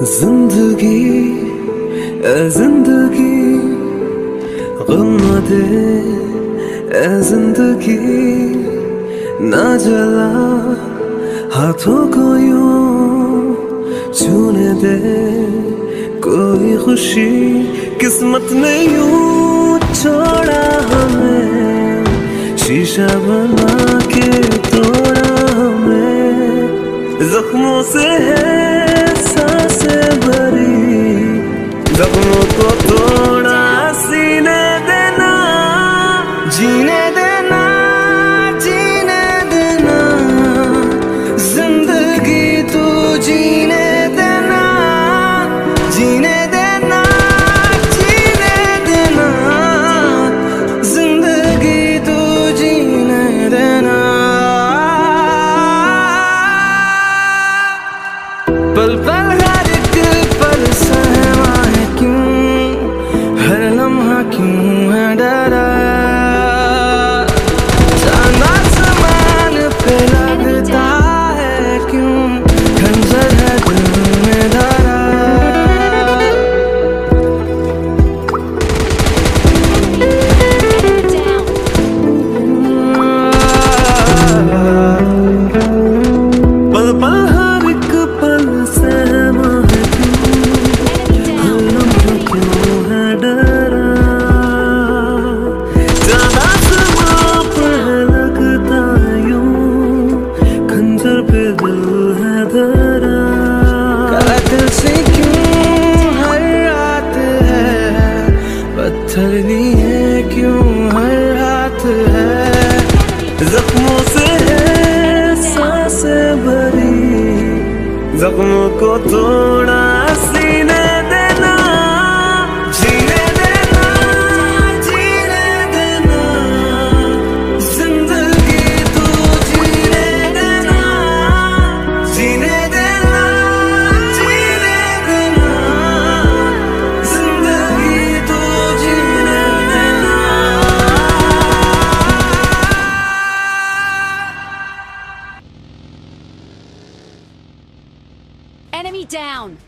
ज़िंदगी ज़िंदगी, गम दे ज़िंदगी, ना जला, हाथों को यूँ छूने दे, कोई खुशी किस्मत ने यूँ छोड़ा हमें, शीशा बना के तोड़ा हमें, जख्मों से है को तोड़ा। क्यों है क्यों है? लिए क्यों है? जख्मों से है साँसें भरी। जख्मों को तोड़ा Enemy down!